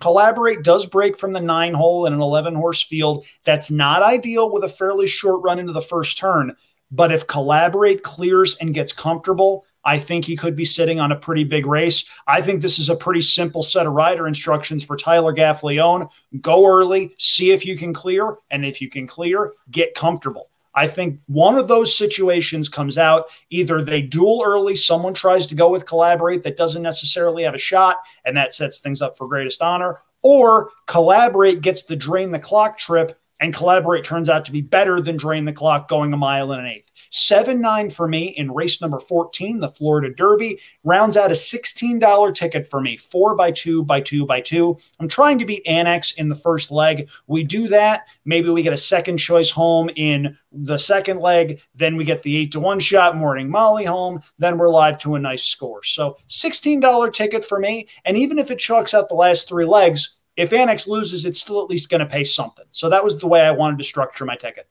Collaborate does break from the nine hole in an 11 horse field. That's not ideal with a fairly short run into the first turn. But if Collaborate clears and gets comfortable, I think he could be sitting on a pretty big race. I think this is a pretty simple set of rider instructions for Tyler Gaffalione. Go early, see if you can clear, and if you can clear, get comfortable. I think one of those situations comes out. Either they duel early, someone tries to go with collaborate that doesn't necessarily have a shot, and that sets things up for greatest honor, or collaborate gets the drain the clock trip, and collaborate turns out to be better than drain the clock going a mile and an eighth. 7 9 for me in race number 14, the Florida Derby. Rounds out a $16 ticket for me, 4 by 2 by 2 by 2. I'm trying to beat Annex in the first leg. We do that. Maybe we get a second choice home in the second leg. Then we get the 8 to 1 shot, Morning Molly home. Then we're live to a nice score. So $16 ticket for me. And even if it chalks out the last three legs, if Annex loses, it's still at least going to pay something. So that was the way I wanted to structure my ticket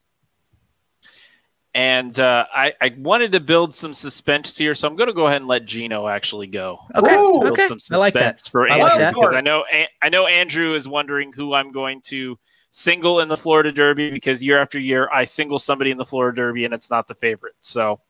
and uh, I, I, wanted to build some suspense here, so I'm going to go ahead and let Gino actually go. Okay, build okay. some suspense I like that. for Andrew because I know I know Andrew is wondering who I'm going to single in the Florida Derby because year after year I single somebody in the Florida Derby and it's not the favorite. So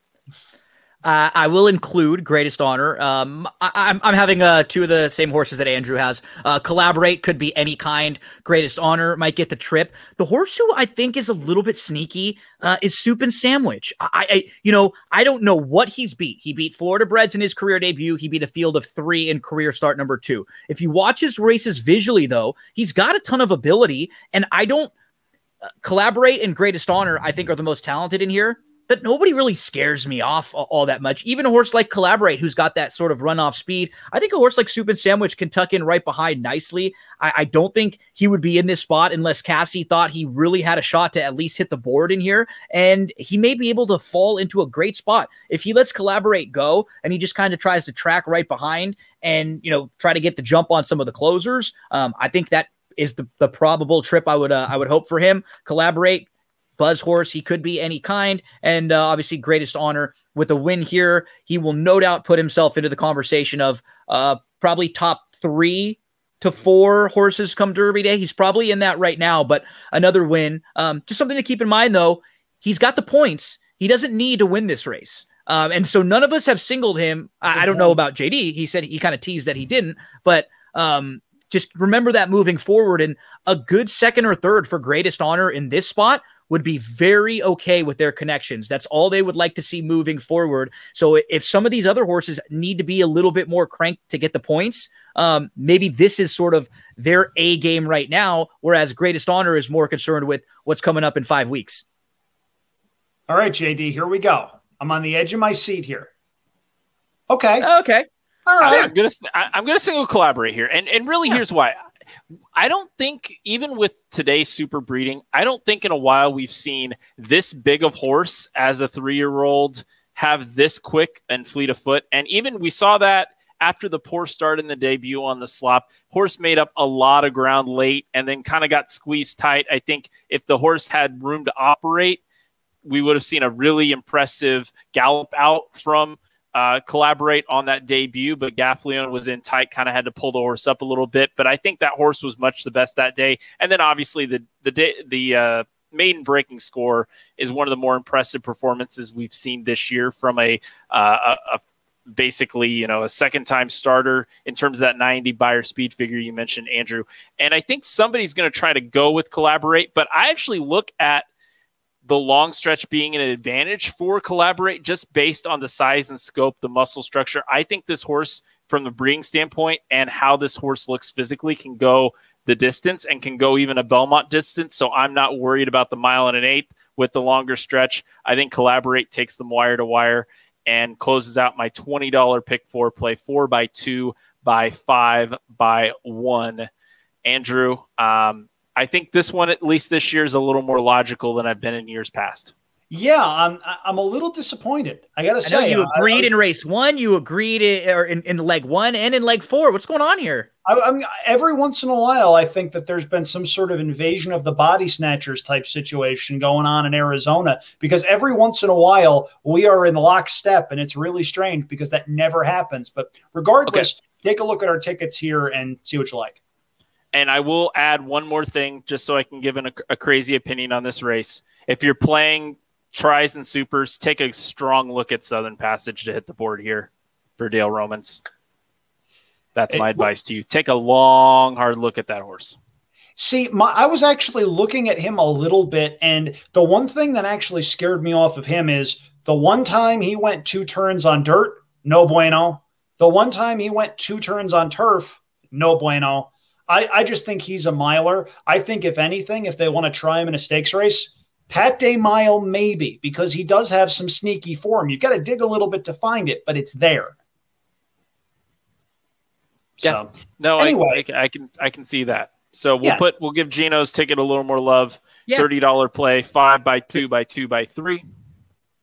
uh, I will include greatest honor. Um, I, am having uh, two of the same horses that Andrew has. Uh, collaborate could be any kind. Greatest honor might get the trip. The horse who I think is a little bit sneaky uh, is Soup and Sandwich. I, I, you know, I don't know what he's beat. He beat Florida Breds in his career debut. He beat a field of three in career start number two. If you watch his races visually, though, he's got a ton of ability, and I don't. Uh, collaborate and greatest honor, I think, are the most talented in here but nobody really scares me off all that much. Even a horse like Collaborate, who's got that sort of runoff speed, I think a horse like Soup and Sandwich can tuck in right behind nicely. I, I, don't think he would be in this spot unless Casse thought he really had a shot to at least hit the board in here. And he may be able to fall into a great spot if he lets Collaborate go and he just kind of tries to track right behind and you know try to get the jump on some of the closers. Um, I think that is the, the probable trip I would uh, I would hope for him. Collaborate, Buzz horse. He could be any kind. And uh, obviously, greatest honor with a win here. He will no doubt put himself into the conversation of uh, probably top three to four horses come Derby Day. He's probably in that right now, but another win. Um, just something to keep in mind, though. he's got the points. He doesn't need to win this race. Um, and so none of us have singled him. I, I don't know about JD. He said he kind of teased that he didn't, but um, just remember that moving forward. And a good second or third for greatest honor in this spot would be very okay with their connections. That's all they would like to see moving forward. So if some of these other horses need to be a little bit more cranked to get the points, um, maybe this is sort of their A game right now, whereas greatest honor is more concerned with what's coming up in five weeks. All right, JD, here we go. I'm on the edge of my seat here. Okay. Okay. All right. I'm gonna I'm gonna single collaborate here, and and really yeah. here's why. I don't think even with today's super breeding, I don't think in a while we've seen this big of horse as a three year old have this quick and fleet of foot, and even we saw that after the poor start in the debut on the slop, horse made up a lot of ground late and then kind of got squeezed tight. I think if the horse had room to operate, we would have seen a really impressive gallop out from uh, collaborate on that debut, but Gaffalione was in tight, kind of had to pull the horse up a little bit. But I think that horse was much the best that day. And then obviously the the day the uh, maiden breaking score is one of the more impressive performances we've seen this year from a, uh, a, a basically you know a second time starter in terms of that 90 Beyer speed figure you mentioned andrew and i think somebody's going to try to go with collaborate but i actually look at the long stretch being an advantage for collaborate just based on the size and scope, the muscle structure. I think this horse, from the breeding standpoint and how this horse looks physically, can go the distance and can go even a Belmont distance. So I'm not worried about the mile and an eighth with the longer stretch. I think collaborate takes them wire to wire and closes out my $20 pick four play four by two by five by one. Andrew, um, I think this one, at least this year, is a little more logical than I've been in years past. Yeah, I'm I'm a little disappointed. I gotta say, I you agreed I, I was, in race one, you agreed in, or in, in leg one and in leg four. What's going on here? I, I every once in a while, I think that there's been some sort of invasion of the body snatchers type situation going on in Arizona because every once in a while we are in lockstep, and it's really strange because that never happens. But regardless, okay. take a look at our tickets here and see what you like. And I will add one more thing just so I can give an, a, a crazy opinion on this race. If you're playing tries and supers, take a strong look at Southern Passage to hit the board here for Dale Romans. That's my it, advice to you. Take a long, hard look at that horse. See, my, I was actually looking at him a little bit, and the one thing that actually scared me off of him is the one time he went two turns on dirt, no bueno. The one time he went two turns on turf, no bueno. I, I just think he's a miler. I think, if anything, if they want to try him in a stakes race, Pat Day Mile, maybe, because he does have some sneaky form. You've got to dig a little bit to find it, but it's there. Yeah. So, no, anyway, I, I, can I can see that. So we'll yeah. put we'll give Gino's ticket a little more love. Yeah. Thirty dollar play, five by two by two by three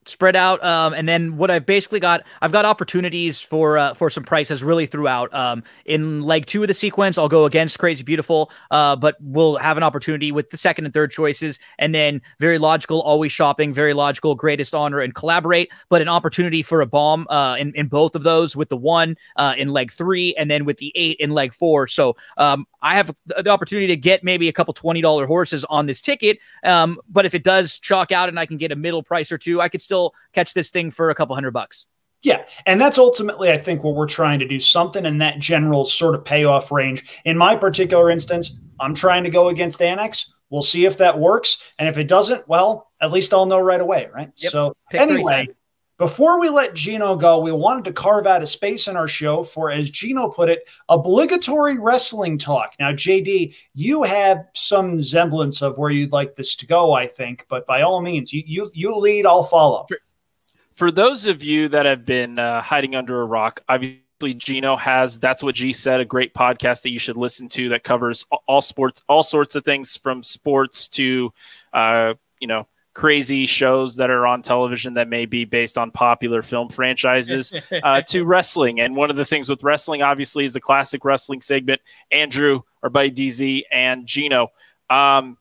spread out. Um, and then what I've basically got, I've got opportunities for uh, for some prices really throughout. Um, in leg two of the sequence, I'll go against Crazy Beautiful, uh, but we'll have an opportunity with the second and third choices, and then very logical, always shopping, very logical, greatest honor, and collaborate. But an opportunity for a bomb uh, in in both of those with the one uh, in leg three, and then with the eight in leg four. So um, I have the opportunity to get maybe a couple twenty dollar horses on this ticket. Um, but if it does chalk out and I can get a middle price or two, I could still catch this thing for a couple hundred bucks. Yeah. And that's ultimately, I think, what we're trying to do something in that general sort of payoff range. In my particular instance, I'm trying to go against Annex. We'll see if that works. And if it doesn't, well, at least I'll know right away. Right. Yep. So, Pick anyway, before we let Gino go, we wanted to carve out a space in our show for, as Gino put it, obligatory wrestling talk. Now, JD, you have some semblance of where you'd like this to go, I think, but by all means, you you, you lead, I'll follow. For those of you that have been uh, hiding under a rock, obviously Gino has that's what G said, a great podcast that you should listen to that covers all sports, all sorts of things from sports to, uh, you know crazy shows that are on television that may be based on popular film franchises uh, to wrestling. And one of the things with wrestling, obviously, is the classic wrestling segment. Andrew, or by DZ, and Gino. Um,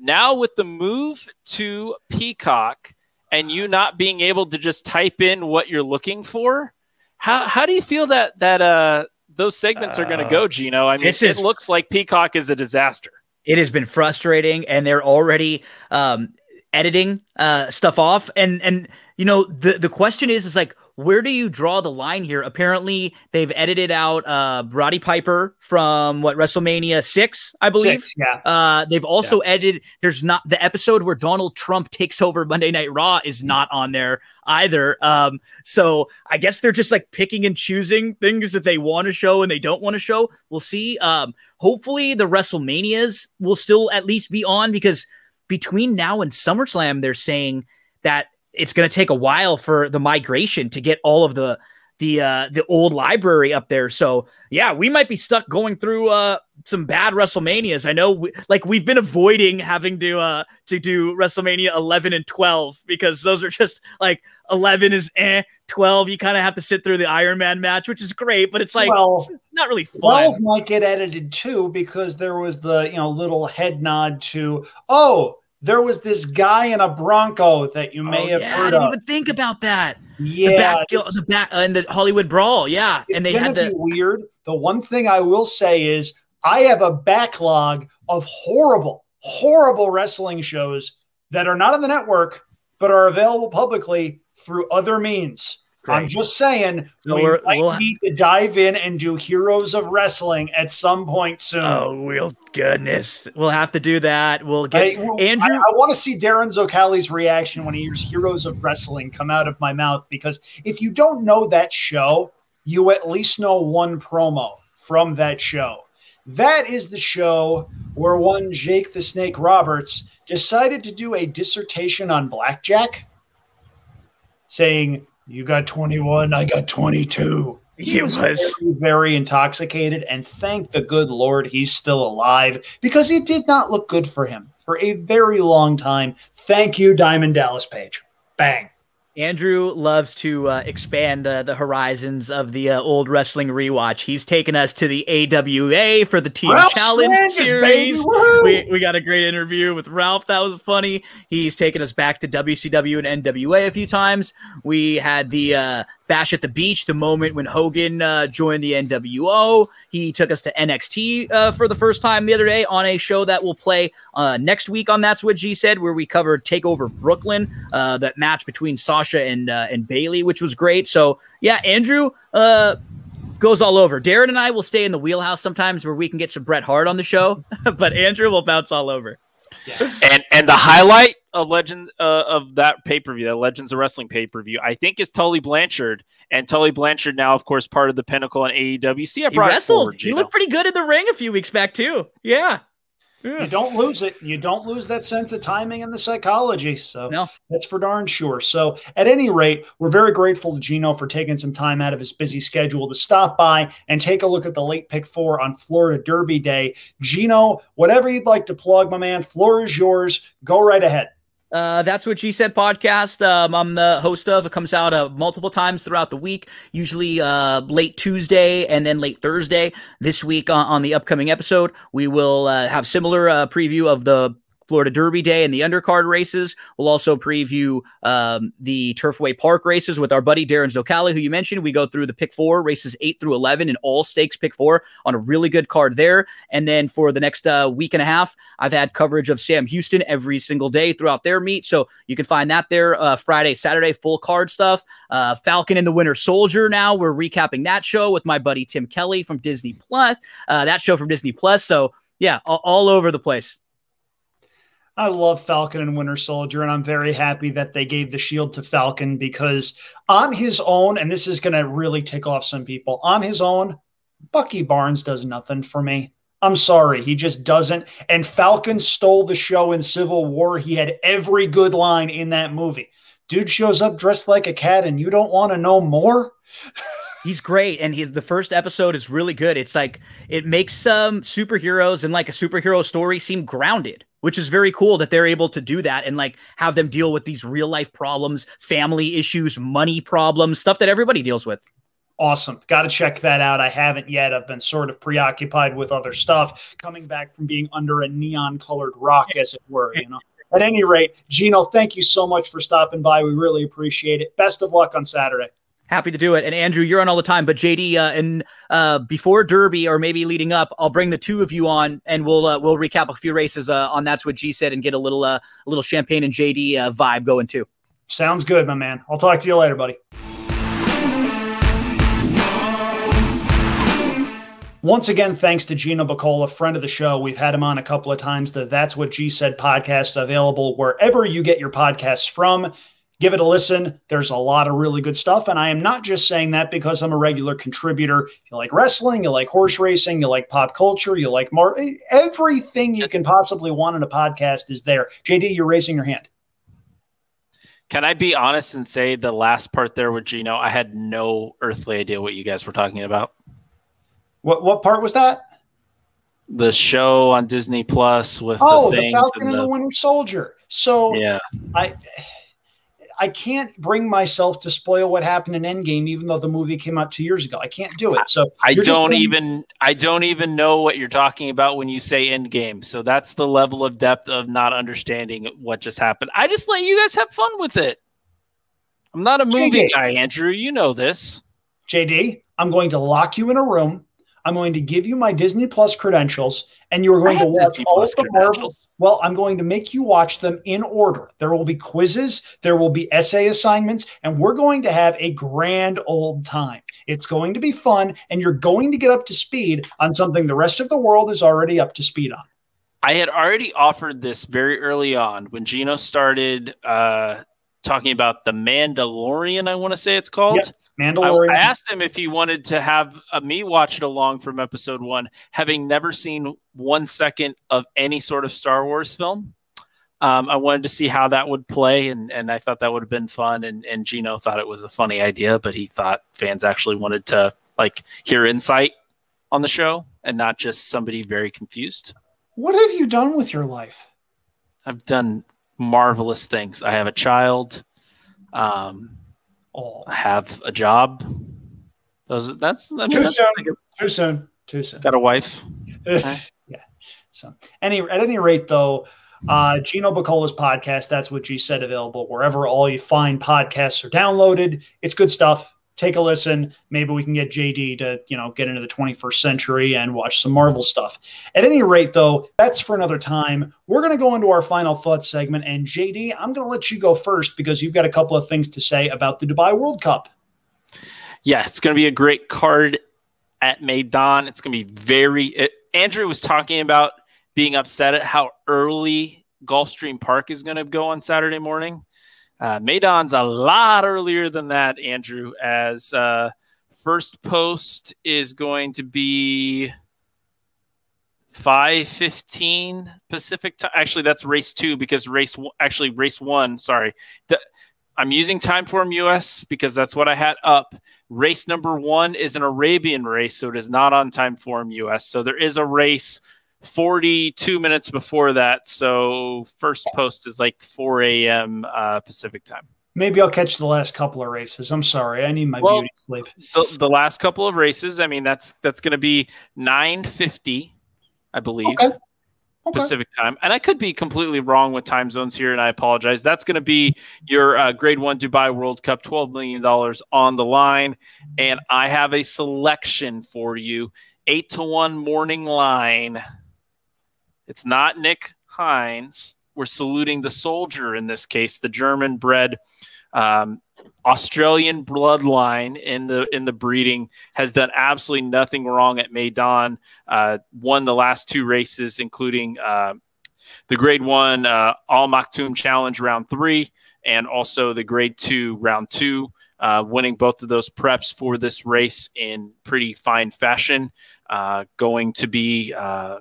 now with the move to Peacock and you not being able to just type in what you're looking for, how how do you feel that that uh those segments are going to go, uh, Gino? I mean, is, it looks like Peacock is a disaster. It has been frustrating, and they're already um, editing uh, stuff off, and and you know the the question is is like where do you draw the line here? Apparently, they've edited out uh, Roddy Piper from what WrestleMania six, I believe. Six, yeah. Uh, they've also yeah. edited. There's not the episode where Donald Trump takes over Monday Night Raw is not on there either. Um, so I guess they're just like picking and choosing things that they want to show and they don't want to show. We'll see. Um, hopefully, the WrestleManias will still at least be on because between now and SummerSlam, they're saying that it's going to take a while for the migration to get all of the the uh the old library up there. So yeah, we might be stuck going through uh some bad WrestleManias. I know we, like we've been avoiding having to uh to do WrestleMania 11 and 12 because those are just like 11 is eh, 12 you kind of have to sit through the Iron Man match, which is great, but it's like well, it's not really fun. 12 might get edited too because there was the, you know, little head nod to, "Oh, there was this guy in a Bronco that you may oh, have yeah, heard I didn't of. even think about that. Yeah, the back, the back, in the Hollywood Brawl. Yeah, and they had the weird. The one thing I will say is I have a backlog of horrible, horrible wrestling shows that are not on the network but are available publicly through other means. Great. I'm just saying so we might we'll, need to dive in and do Heroes of Wrestling at some point soon. Oh, well, goodness, we'll have to do that. We'll get I, well, Andrew. I, I want to see Darren Zocali's reaction when he hears Heroes of Wrestling come out of my mouth because if you don't know that show, you at least know one promo from that show. That is the show where one Jake the Snake Roberts decided to do a dissertation on blackjack, saying you got 21, I got 22. He was, was. Very, very, intoxicated, and thank the good Lord he's still alive because it did not look good for him for a very long time. Thank you, Diamond Dallas Page. Bang. Andrew loves to uh, expand uh, the horizons of the uh, old wrestling rewatch. He's taken us to the AWA for the Team Ralph Challenge series. We, we got a great interview with Ralph. That was funny. He's taken us back to WCW and NWA a few times. We had the uh, Bash at the Beach, the moment when Hogan uh, joined the NWO. He took us to NXT uh, for the first time the other day on a show that will play uh, next week on That's What G Said, where we covered Takeover Brooklyn, uh, that match between Sasha and uh, and Bayley, which was great. So yeah, Andrew uh, goes all over. Darren and I will stay in the wheelhouse sometimes where we can get some Bret Hart on the show, but Andrew will bounce all over. Yeah. And and the highlight of legend uh, of that pay per view, that Legends of Wrestling pay per view, I think is Tully Blanchard, and Tully Blanchard now, of course, part of the Pinnacle and AEW. See, I he wrestled. Forward, he looked pretty good in the ring a few weeks back too. Yeah. You don't lose it. You don't lose that sense of timing and the psychology. So no. that's for darn sure. So at any rate, we're very grateful to Gino for taking some time out of his busy schedule to stop by and take a look at the late pick four on Florida Derby Day. Gino, whatever you'd like to plug, my man, floor is yours. Go right ahead. Uh, that's what G said podcast. Um, I'm the host of. It comes out uh, multiple times throughout the week, usually uh, late Tuesday and then late Thursday. This week on, on the upcoming episode, we will uh, have similar uh, preview of the Florida Derby Day and the undercard races. We'll also preview um, the Turfway Park races with our buddy Darren Zocali, who you mentioned. We go through the pick four races eight through 11 and all stakes pick four on a really good card there. And then for the next uh, week and a half, I've had coverage of Sam Houston every single day throughout their meet. So you can find that there uh, Friday, Saturday, full card stuff. Uh, Falcon and the Winter Soldier now. We're recapping that show with my buddy Tim Kelly from Disney Plus. Uh, that show from Disney Plus. So yeah, all, all over the place. I love Falcon and Winter Soldier, and I'm very happy that they gave the shield to Falcon because on his own, and this is going to really tick off some people, on his own, Bucky Barnes does nothing for me. I'm sorry, he just doesn't. And Falcon stole the show in Civil War. He had every good line in that movie. Dude shows up dressed like a cat, and you don't want to know more? He's great, and he's the first episode is really good. It's like it makes some um, superheroes and like a superhero story seem grounded which is very cool that they're able to do that and like have them deal with these real life problems, family issues, money problems, stuff that everybody deals with. Awesome. Got to check that out. I haven't yet. I've been sort of preoccupied with other stuff, coming back from being under a neon colored rock, as it were, you know. At any rate, Gino, thank you so much for stopping by. We really appreciate it. Best of luck on Saturday. Happy to do it. And Andrew, you're on all the time, but JD, uh, and uh, before Derby or maybe leading up, I'll bring the two of you on, and we'll uh, we'll recap a few races uh, on that's what G said, and get a little uh, a little champagne and JD uh, vibe going too. Sounds good, my man. I'll talk to you later, buddy. Once again, thanks to Gino Buccola, friend of the show. We've had him on a couple of times. The That's What G Said podcast available wherever you get your podcasts from. Give it a listen. There's a lot of really good stuff. And I am not just saying that because I'm a regular contributor. You like wrestling, you like horse racing, you like pop culture, you like more everything you can possibly want in a podcast is there. JD, you're raising your hand. Can I be honest and say the last part there with Gino, I had no earthly idea what you guys were talking about. What what part was that? The show on Disney Plus with oh, the, the Falcon and the, and the Winter Soldier. So yeah, I I can't bring myself to spoil what happened in Endgame, even though the movie came out two years ago. I can't do it. So I don't even I don't even know what you're talking about when you say Endgame. So that's the level of depth of not understanding what just happened. I just let you guys have fun with it. I'm not a movie JD. guy, Andrew. You know this. JD, I'm going to lock you in a room. I'm going to give you my Disney Plus credentials, and you are going to watch Disney all of the Marvel. Well, I'm going to make you watch them in order. There will be quizzes, there will be essay assignments, and we're going to have a grand old time. It's going to be fun, and you're going to get up to speed on something the rest of the world is already up to speed on. I had already offered this very early on when Gino started uh, talking about the Mandalorian. I want to say it's called yep. Mandalorian. I, I, asked him if he wanted to have uh, me watch it along from episode one, having never seen one second of any sort of Star Wars film. Um, I wanted to see how that would play, and, and I thought that would have been fun. And, and Gino thought it was a funny idea, but he thought fans actually wanted to like hear insight on the show and not just somebody very confused. What have you done with your life? I've done marvelous things. I have a child. Um, oh. I have a job. Those that's I mean, too that's soon. Like a, too soon. Too soon. Got a wife. Okay. yeah. So any at any rate though, uh, Gino Buccola's podcast. That's what G said available wherever all you find podcasts are downloaded. It's good stuff take a listen. Maybe we can get JD to, you know, get into the 21st century and watch some Marvel stuff. At any rate, though, that's for another time. We're going to go into our final thoughts segment. And JD, I'm going to let you go first because you've got a couple of things to say about the Dubai World Cup. Yeah, it's going to be a great card at Meydan. It's going to be very. It, Andrew was talking about being upset at how early Gulfstream Park is going to go on Saturday morning. Uh, Meydan's a lot earlier than that, Andrew, as uh, first post is going to be 515 Pacific time. Actually, that's race two because race actually race one, sorry. I'm using Timeform US because that's what I had up. Race number one is an Arabian race, so it is not on Timeform US. So there is a race 42 minutes before that. So first post is like 4 a.m. Uh, Pacific time. Maybe I'll catch the last couple of races. I'm sorry, I need my well, beauty sleep. The, the, last couple of races, I mean, that's that's going to be 9:50, I believe, okay. Okay. Pacific time. And I could be completely wrong with time zones here, and I apologize. That's going to be your uh, Grade One Dubai World Cup, 12 million dollars on the line, and I have a selection for you: eight to one morning line it's not Nick Hines. We're saluting the soldier in this case, the German bred um, Australian bloodline in the in the breeding has done absolutely nothing wrong at Meydan. Uh, won the last two races, including uh, the Grade One uh, Al Maktoum Challenge round three, and also the Grade Two round two. Uh, winning both of those preps for this race in pretty fine fashion. Uh, going to be uh,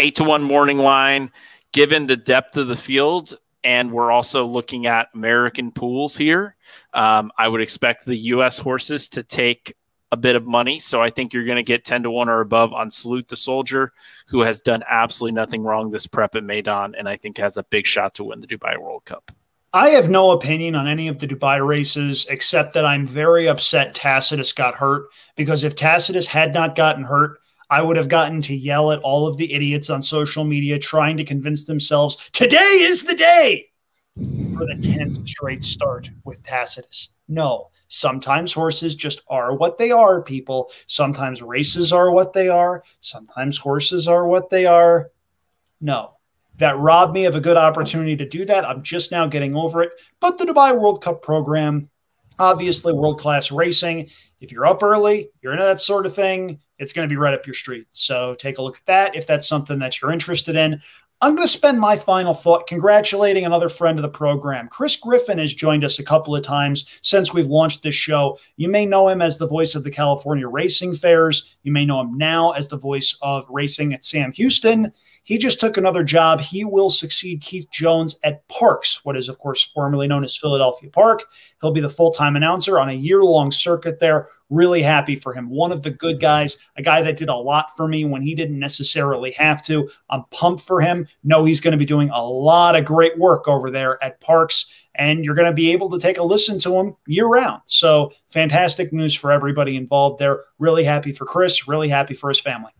eight to one morning line, given the depth of the field. And we're also looking at American pools here. Um, I would expect the U.S. horses to take a bit of money. So I think you're going to get 10 to 1 or above on Salute the Soldier, who has done absolutely nothing wrong this prep at Meydan and I think has a big shot to win the Dubai World Cup. I have no opinion on any of the Dubai races except that I'm very upset Tacitus got hurt because if Tacitus had not gotten hurt, I would have gotten to yell at all of the idiots on social media trying to convince themselves today is the day for the 10th straight start with Tacitus. No, Sometimes horses just are what they are, people. Sometimes races are what they are. Sometimes horses are what they are. No, that robbed me of a good opportunity to do that. I'm just now getting over it. But the Dubai World Cup program, obviously world class racing. If you're up early, you're into that sort of thing, it's going to be right up your street. So take a look at that if that's something that you're interested in. I'm going to spend my final thought congratulating another friend of the program. Chris Griffin has joined us a couple of times since we've launched this show. You may know him as the voice of the California Racing Fairs. You may know him now as the voice of racing at Sam Houston. He just took another job. He will succeed Keith Jones at Parx, what is, of course, formerly known as Philadelphia Park. He'll be the full time announcer on a year long circuit there. Really happy for him. One of the good guys, a guy that did a lot for me when he didn't necessarily have to. I'm pumped for him. Know he's going to be doing a lot of great work over there at Parx and you're going to be able to take a listen to him year round. So fantastic news for everybody involved there. Really happy for Chris, really happy for his family.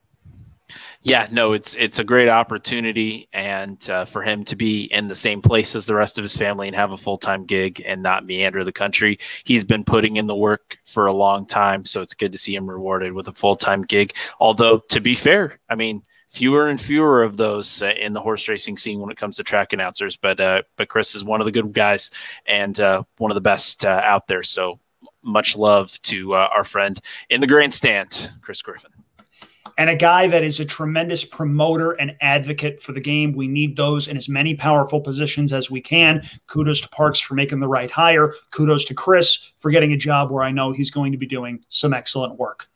Yeah, no, it's it's a great opportunity, and uh, for him to be in the same place as the rest of his family and have a full time gig and not meander the country. He's been putting in the work for a long time, so it's good to see him rewarded with a full time gig. Although, to be fair, I mean, fewer and fewer of those uh, in the horse racing scene when it comes to track announcers. But uh, but Chris is one of the good guys and uh, one of the best uh, out there. So much love to uh, our friend in the grandstand, Chris Griffin and a guy that is a tremendous promoter and advocate for the game. We need those in as many powerful positions as we can. Kudos to Parx for making the right hire. Kudos to Chris for getting a job where I know he's going to be doing some excellent work.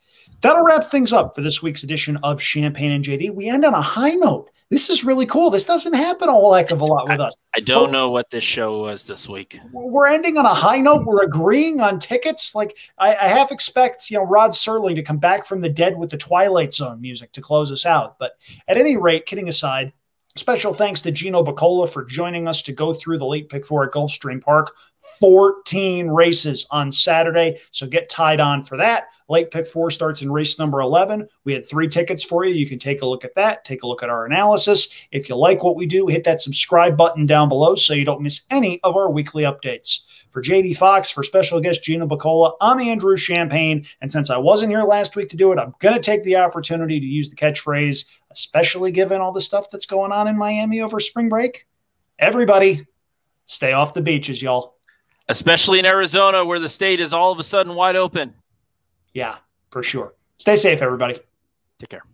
That'll wrap things up for this week's edition of Champagne and JD. We end on a high note this is really cool. This doesn't happen a whole heck of a lot with us. I don't know what this show was this week. We're ending on a high note. We're agreeing on tickets. Like I, I half expect, you know, Rod Serling to come back from the dead with the Twilight Zone music to close us out. But at any rate, kidding aside, Special thanks to Gino Buccola for joining us to go through the late pick four at Gulfstream Park. 14 races on Saturday. So get tied on for that. Late pick four starts in race number 11. We had three tickets for you. You can take a look at that, take a look at our analysis. If you like what we do, hit that subscribe button down below so you don't miss any of our weekly updates. For JD Fox, for special guest Gino Buccola, I'm Andrew Champagne. And since I wasn't here last week to do it, I'm going to take the opportunity to use the catchphrase, especially given all the stuff that's going on in Miami over spring break. Everybody, stay off the beaches, y'all. Especially in Arizona, where the state is all of a sudden wide open. Yeah, for sure. Stay safe, everybody. Take care.